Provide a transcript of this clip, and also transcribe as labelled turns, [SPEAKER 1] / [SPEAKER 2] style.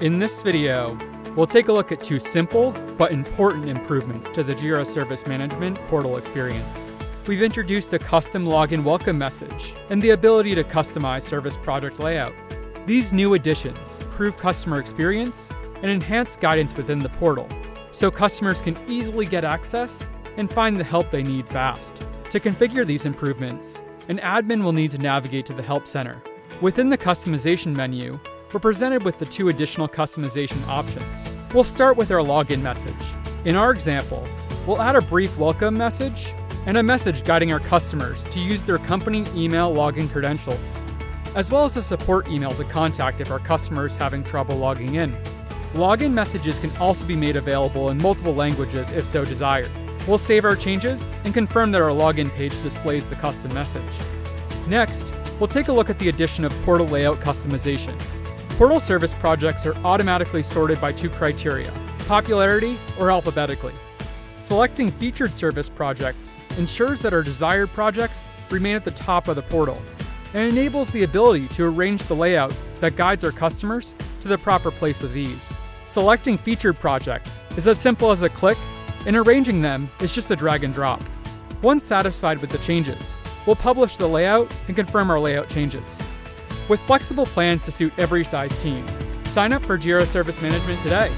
[SPEAKER 1] In this video, we'll take a look at two simple but important improvements to the Jira Service Management portal experience. We've introduced a custom login welcome message and the ability to customize service project layout. These new additions improve customer experience and enhance guidance within the portal, so customers can easily get access and find the help they need fast. To configure these improvements, an admin will need to navigate to the Help Center. Within the customization menu, we're presented with the two additional customization options. We'll start with our login message. In our example, we'll add a brief welcome message and a message guiding our customers to use their company email login credentials, as well as a support email to contact if our customer is having trouble logging in. Login messages can also be made available in multiple languages if so desired. We'll save our changes and confirm that our login page displays the custom message. Next, we'll take a look at the addition of portal layout customization. Portal service projects are automatically sorted by two criteria, popularity or alphabetically. Selecting featured service projects ensures that our desired projects remain at the top of the portal and enables the ability to arrange the layout that guides our customers to the proper place with ease. Selecting featured projects is as simple as a click, and arranging them is just a drag and drop. Once satisfied with the changes, we'll publish the layout and confirm our layout changes. With flexible plans to suit every size team, sign up for Jira Service Management today.